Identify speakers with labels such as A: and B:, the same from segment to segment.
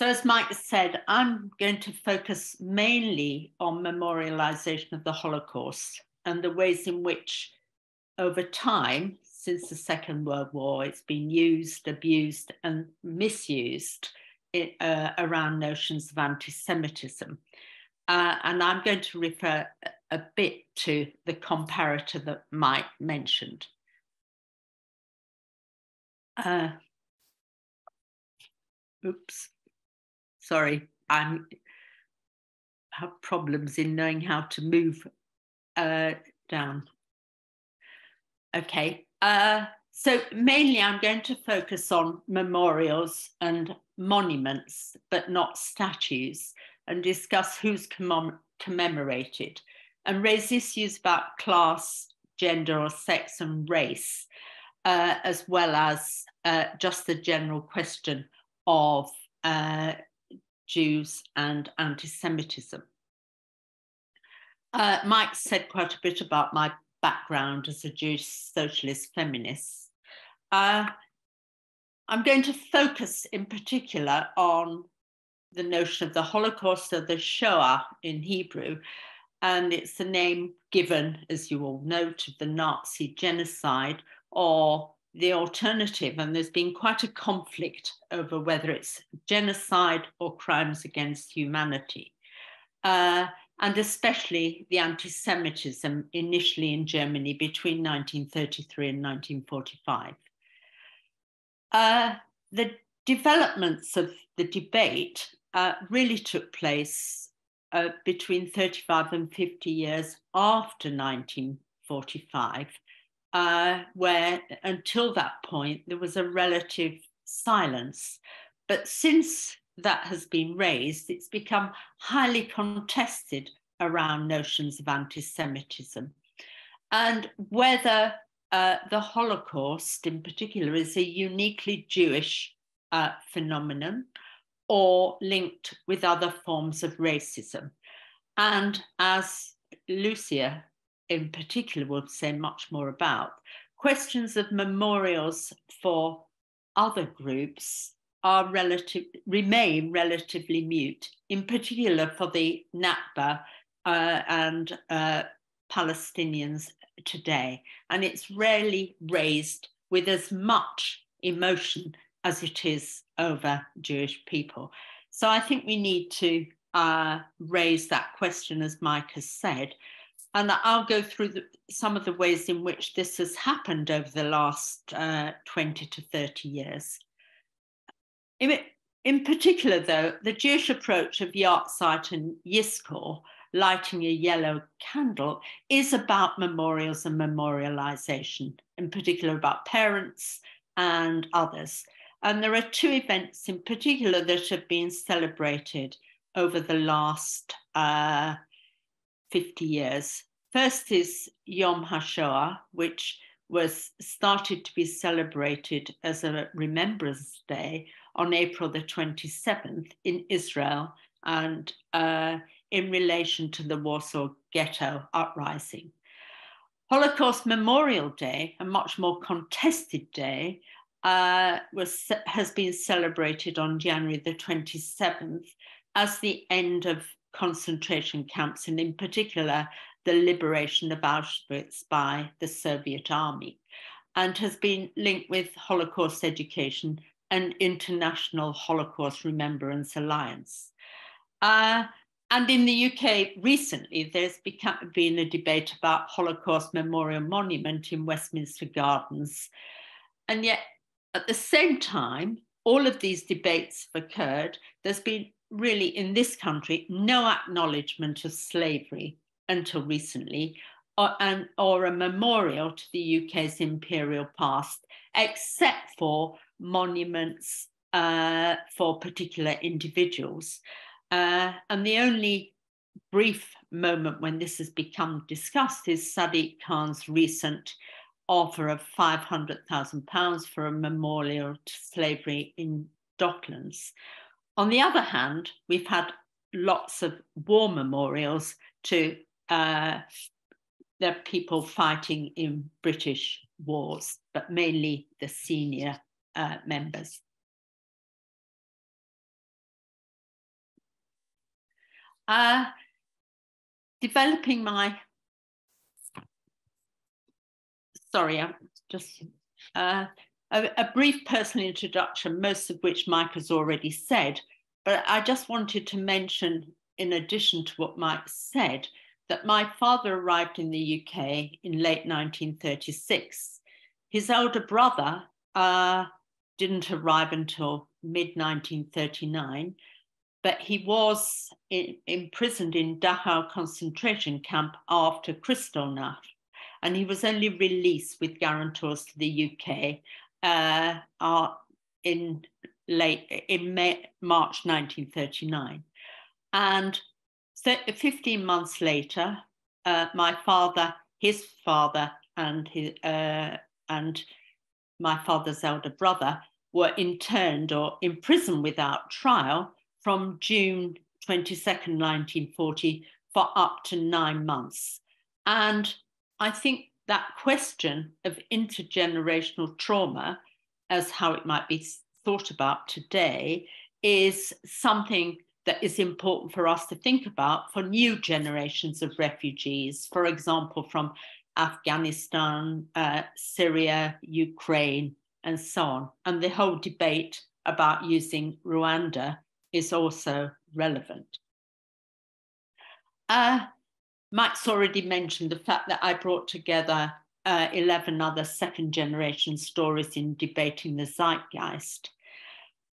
A: So, as Mike said, I'm going to focus mainly on memorialization of the Holocaust and the ways in which, over time, since the Second World War, it's been used, abused, and misused uh, around notions of anti Semitism. Uh, and I'm going to refer a bit to the comparator that Mike mentioned. Uh, oops, sorry, I have problems in knowing how to move uh, down. Okay, uh, so mainly I'm going to focus on memorials and monuments, but not statues, and discuss who's commem commemorated and raise issues about class, gender, or sex and race, uh, as well as uh, just the general question of uh, Jews and anti Semitism. Uh, Mike said quite a bit about my background as a Jewish socialist feminist. Uh, I'm going to focus in particular on the notion of the Holocaust or the Shoah in Hebrew, and it's the name given, as you all know, to the Nazi genocide or the alternative. And there's been quite a conflict over whether it's genocide or crimes against humanity. Uh, and especially the anti Semitism initially in Germany between 1933 and 1945. Uh, the developments of the debate uh, really took place uh, between 35 and 50 years after 1945, uh, where until that point there was a relative silence. But since that has been raised, it's become highly contested around notions of anti Semitism. And whether uh, the Holocaust, in particular, is a uniquely Jewish uh, phenomenon or linked with other forms of racism. And as Lucia in particular will say much more about, questions of memorials for other groups are relative remain relatively mute, in particular for the Nakba uh, and uh, Palestinians today. And it's rarely raised with as much emotion as it is over Jewish people. So I think we need to uh, raise that question, as Mike has said. And I'll go through the, some of the ways in which this has happened over the last uh, 20 to 30 years. In, in particular, though, the Jewish approach of Yahrzeit and Yizkor, lighting a yellow candle, is about memorials and memorialization, in particular about parents and others. And there are two events in particular that have been celebrated over the last uh, 50 years. First is Yom HaShoah, which was started to be celebrated as a Remembrance Day on April the 27th in Israel and uh, in relation to the Warsaw Ghetto uprising. Holocaust Memorial Day, a much more contested day, uh, was, has been celebrated on January the 27th as the end of concentration camps, and in particular, the liberation of Auschwitz by the Soviet army, and has been linked with Holocaust education and International Holocaust Remembrance Alliance. Uh, and in the UK recently, there's become, been a debate about Holocaust Memorial Monument in Westminster Gardens. And yet at the same time, all of these debates have occurred. There's been really in this country no acknowledgement of slavery until recently, or, and, or a memorial to the UK's imperial past, except for monuments uh, for particular individuals. Uh, and the only brief moment when this has become discussed is Sadiq Khan's recent offer of £500,000 for a memorial to slavery in Docklands. On the other hand, we've had lots of war memorials to uh, the people fighting in British wars, but mainly the senior uh, members. Uh, developing my, sorry, I'm just, uh, a, a, brief personal introduction, most of which Mike has already said, but I just wanted to mention, in addition to what Mike said, that my father arrived in the UK in late 1936. His older brother uh, didn't arrive until mid 1939, but he was in, imprisoned in Dachau concentration camp after Kristallnacht, and he was only released with guarantors to the UK uh, uh, in late in May, March 1939, and 15 months later, uh, my father, his father, and his, uh, and my father's elder brother were interned or imprisoned without trial from June 22nd, 1940, for up to nine months. And I think that question of intergenerational trauma, as how it might be thought about today, is something that is important for us to think about for new generations of refugees, for example, from Afghanistan, uh, Syria, Ukraine, and so on. And the whole debate about using Rwanda is also relevant. Uh, already mentioned the fact that I brought together uh, 11 other second generation stories in debating the zeitgeist.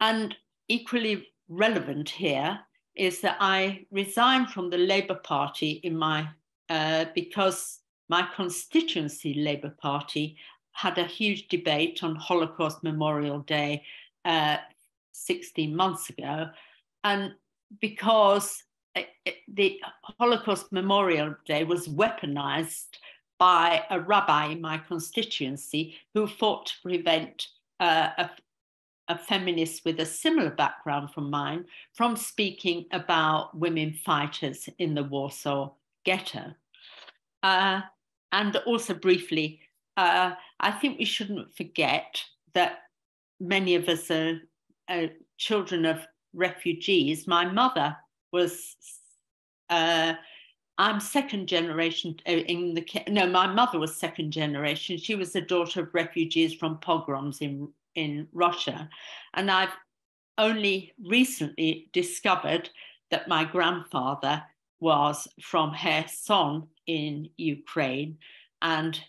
A: And equally relevant here is that I resigned from the Labour Party in my uh, because my constituency Labour Party had a huge debate on Holocaust Memorial Day uh, 16 months ago, and because it, it, the Holocaust Memorial Day was weaponized by a rabbi in my constituency who fought to prevent uh, a, a feminist with a similar background from mine from speaking about women fighters in the Warsaw Ghetto. Uh, and also briefly, uh, I think we shouldn't forget that many of us are, are children of refugees. My mother was, uh, I'm second generation uh, in the, no, my mother was second generation. She was the daughter of refugees from pogroms in in Russia. And I've only recently discovered that my grandfather was from Kherson in Ukraine, and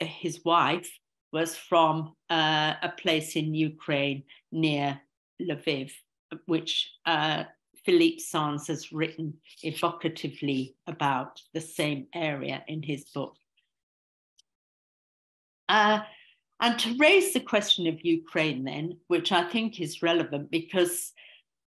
A: his wife was from uh, a place in Ukraine near Lviv, which uh, Philippe Sands has written evocatively about the same area in his book. Uh, and to raise the question of Ukraine, then, which I think is relevant because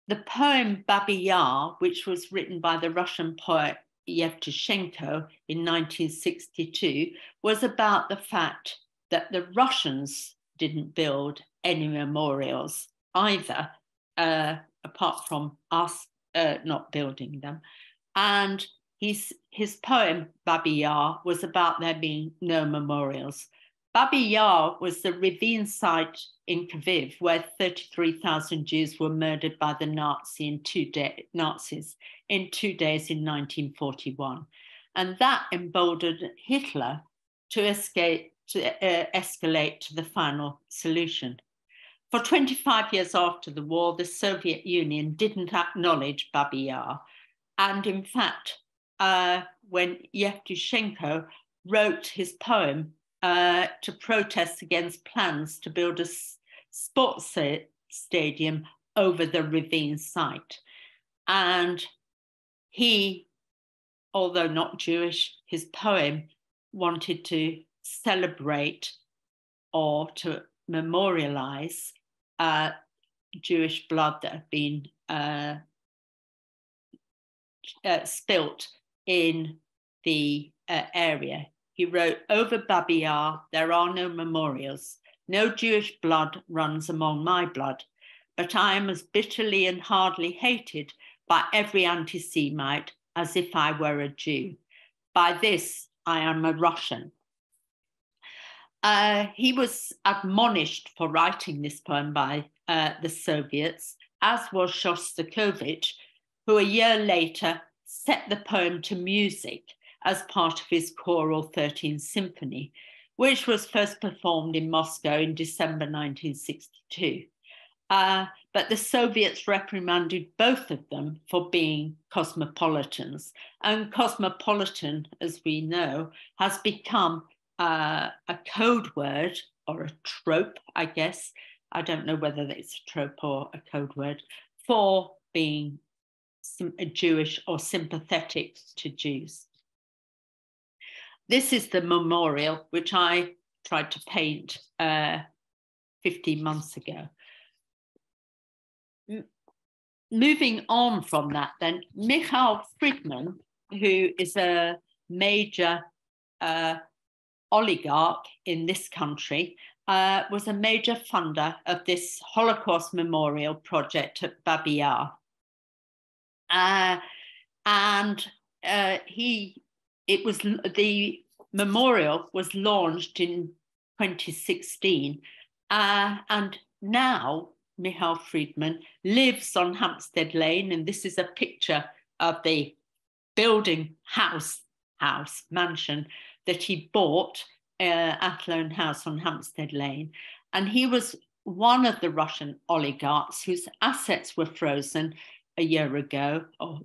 A: the poem Babi Yar, which was written by the Russian poet Yevtushenko in 1962, was about the fact that the Russians didn't build any memorials either, uh, apart from us uh, not building them. And his, his poem, Babi Yar, was about there being no memorials. Babi Yar was the ravine site in Kyiv where 33,000 Jews were murdered by the Nazi in two day, Nazis in two days in 1941. And that emboldened Hitler to, escape, to uh, escalate to the final solution. For 25 years after the war, the Soviet Union didn't acknowledge Babi Yar. And in fact, uh, when Yevtushenko wrote his poem uh, to protest against plans to build a sports stadium over the ravine site. And he, although not Jewish, his poem wanted to celebrate or to memorialize uh, Jewish blood that had been uh, uh, spilt in the uh, area he wrote, Over Babi Yar, there are no memorials. No Jewish blood runs among my blood, but I am as bitterly and hardly hated by every anti Semite as if I were a Jew. By this, I am a Russian. Uh, he was admonished for writing this poem by uh, the Soviets, as was Shostakovich, who a year later set the poem to music as part of his choral 13th symphony, which was first performed in Moscow in December 1962. Uh, but the Soviets reprimanded both of them for being cosmopolitans. And cosmopolitan, as we know, has become uh, a code word or a trope, I guess. I don't know whether it's a trope or a code word for being Jewish or sympathetic to Jews. This is the memorial which I tried to paint uh, 15 months ago. M moving on from that, then, Michael Fridman, who is a major uh, oligarch in this country, uh, was a major funder of this Holocaust Memorial project at Babi Yar. Uh, and uh, he, it was the memorial was launched in 2016, uh, and now Michael Fridman lives on Hampstead Lane, and this is a picture of the building house, house mansion that he bought, uh, Athlone House on Hampstead Lane, and he was one of the Russian oligarchs whose assets were frozen a year ago or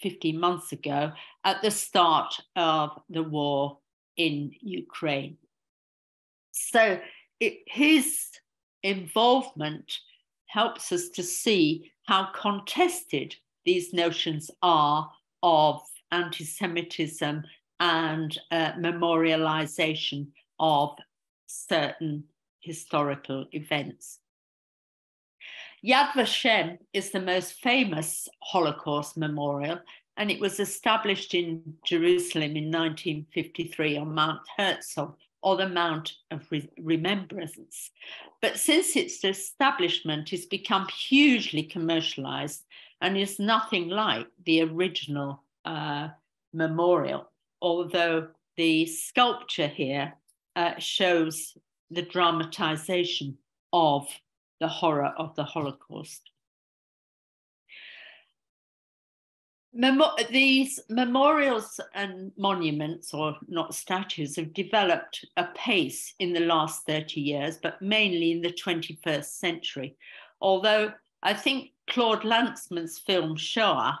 A: 15 months ago at the start of the war in Ukraine. So it, his involvement helps us to see how contested these notions are of anti Semitism and uh, memorialization of certain historical events. Yad Vashem is the most famous Holocaust memorial, and it was established in Jerusalem in 1953 on Mount Herzl, or the Mount of Re- Remembrance. But since its establishment, it's become hugely commercialized and is nothing like the original uh, memorial, although the sculpture here uh, shows the dramatization of the horror of the Holocaust. Memo- these memorials and monuments, or not statues, have developed apace in the last 30 years, but mainly in the 21st century. Although I think Claude Lanzmann's film Shoah,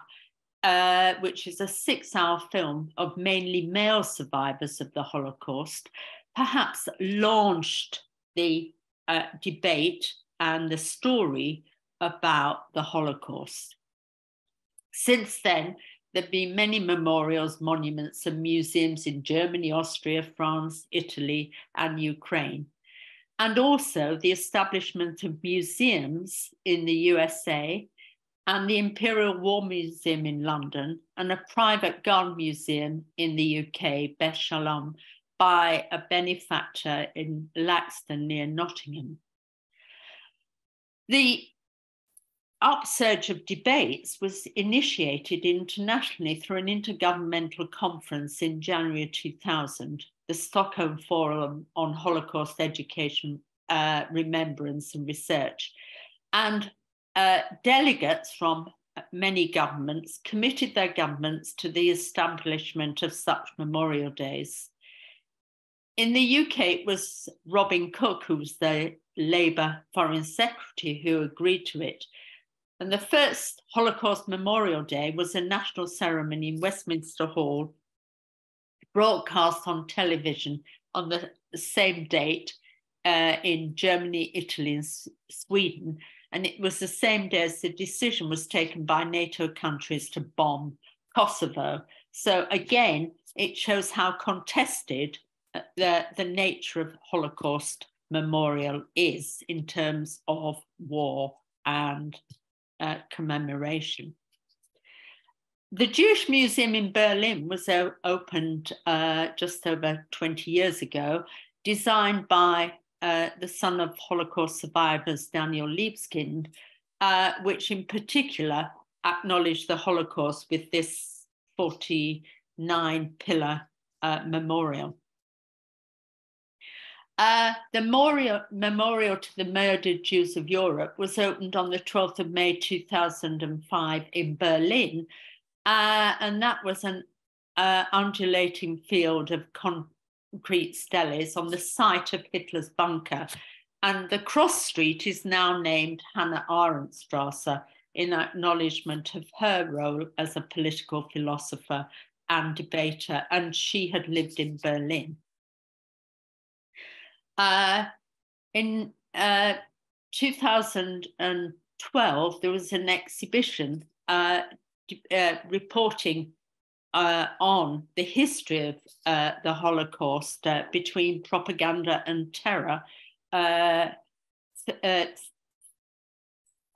A: uh, which is a six hour film of mainly male survivors of the Holocaust, perhaps launched the uh, debate and the story about the Holocaust. Since then, there have been many memorials, monuments, and museums in Germany, Austria, France, Italy, and Ukraine. And also the establishment of museums in the USA and the Imperial War Museum in London and a private gun museum in the UK, Beth Shalom, by a benefactor in Laxton near Nottingham. The upsurge of debates was initiated internationally through an intergovernmental conference in January 2000, the Stockholm Forum on Holocaust Education, uh, Remembrance and Research. And uh, delegates from many governments committed their governments to the establishment of such memorial days. In the UK, it was Robin Cook, who was the Labour Foreign Secretary, who agreed to it. And the first Holocaust Memorial Day was a national ceremony in Westminster Hall, broadcast on television on the same date uh, in Germany, Italy, and Sweden. And it was the same day as the decision was taken by NATO countries to bomb Kosovo. So again, it shows how contested uh, the, the nature of Holocaust memorial is in terms of war and uh, commemoration. The Jewish Museum in Berlin was opened uh, just over 20 years ago, designed by uh, the son of Holocaust survivors, Daniel Libeskind, uh, which in particular acknowledged the Holocaust with this 49 pillar uh, memorial. Uh, the memorial, memorial to the murdered Jews of Europe was opened on the 12th of May 2005 in Berlin Uh, and that was an uh, undulating field of concrete steles on the site of Hitler's bunker. And the cross street is now named Hannah Arendt Strasse in acknowledgement of her role as a political philosopher and debater. And she had lived in Berlin. Uh, in uh, 2012, there was an exhibition uh, uh, reporting uh, on the history of uh, the Holocaust uh, between propaganda and terror, uh,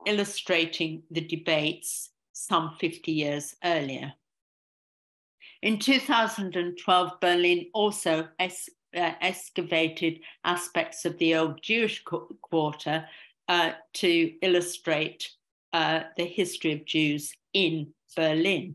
A: illustrating the debates some 50 years earlier. In 2012, Berlin also es- excavated aspects of the old Jewish quarter to illustrate the history of Jews in Berlin.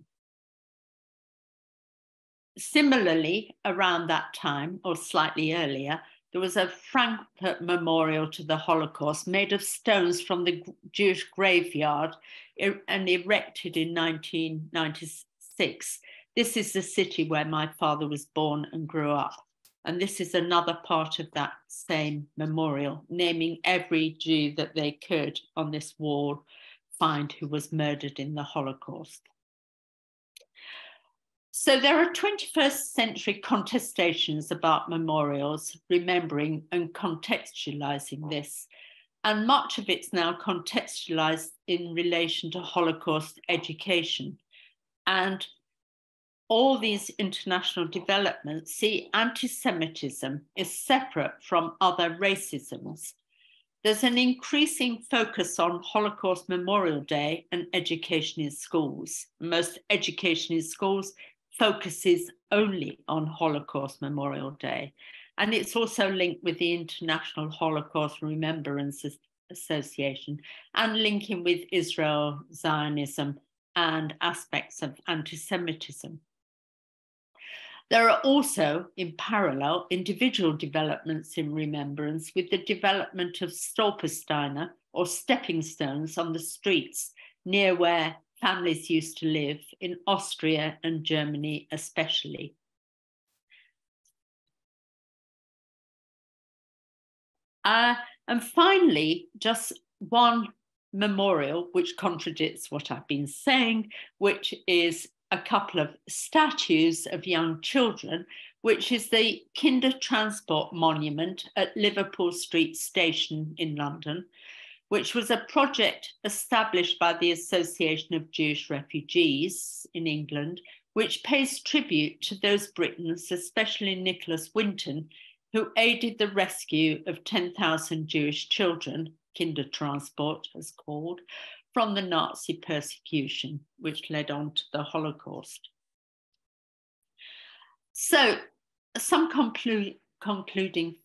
A: Similarly, around that time, or slightly earlier, there was a Frankfurt memorial to the Holocaust made of stones from the Jewish graveyard and erected in 1996. This is the city where my father was born and grew up. And this is another part of that same memorial, naming every Jew that they could on this wall find who was murdered in the Holocaust. So there are 21st century contestations about memorials, remembering and contextualizing this. And much of it's now contextualized in relation to Holocaust education. And all these international developments see anti Semitism is separate from other racisms there's an increasing focus on Holocaust Memorial Day and education in schools. Most education in schools focuses only on Holocaust Memorial Day. And it's also linked with the International Holocaust Remembrance Association and linking with Israel, Zionism, and aspects of anti Semitism. There are also, in parallel, individual developments in remembrance with the development of Stolpersteine or stepping stones on the streets near where families used to live in Austria and Germany, especially. Uh, and finally, just one memorial which contradicts what I've been saying, which is a couple of statues of young children, which is the Kindertransport Monument at Liverpool Street Station in London, which was a project established by the Association of Jewish Refugees in England, which pays tribute to those Britons, especially Nicholas Winton, who aided the rescue of 10,000 Jewish children, Kindertransport as called, from the Nazi persecution, which led on to the Holocaust. So, some conclu- concluding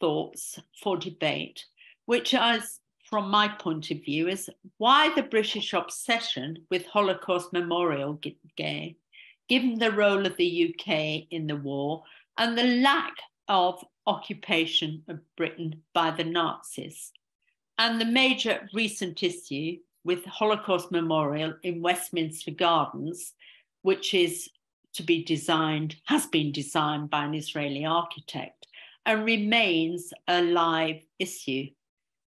A: thoughts for debate, which is, from my point of view, is why the British obsession with Holocaust Memorial Day, given the role of the UK in the war and the lack of occupation of Britain by the Nazis. And the major recent issue with Holocaust Memorial in Westminster Gardens, which is to be designed, has been designed by an Israeli architect, and remains a live issue.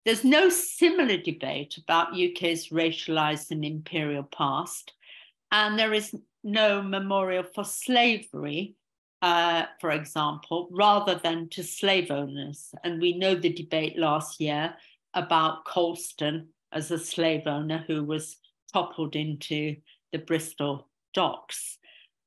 A: There's no similar debate about UK's racialized and imperial past, and there is no memorial for slavery, uh, for example, rather than to slave owners. And we know the debate last year about Colston as a slave owner who was toppled into the Bristol docks.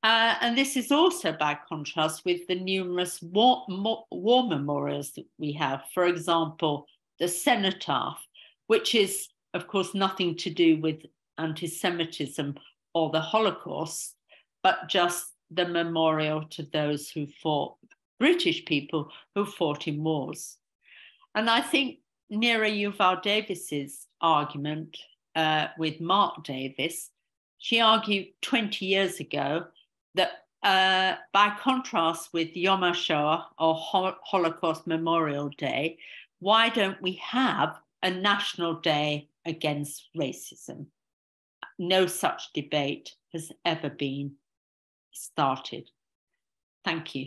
A: Uh, and this is also by contrast with the numerous war, war memorials that we have. For example, the cenotaph, which is, of course, nothing to do with anti Semitism or the Holocaust, but just the memorial to those who fought, British people who fought in wars. And I think Nira Yuval Davis's argument uh, with Mark Davis, she argued 20 years ago that uh, by contrast with Yom HaShoah or Holocaust Memorial Day, why don't we have a national day against racism? No such debate has ever been started. Thank you.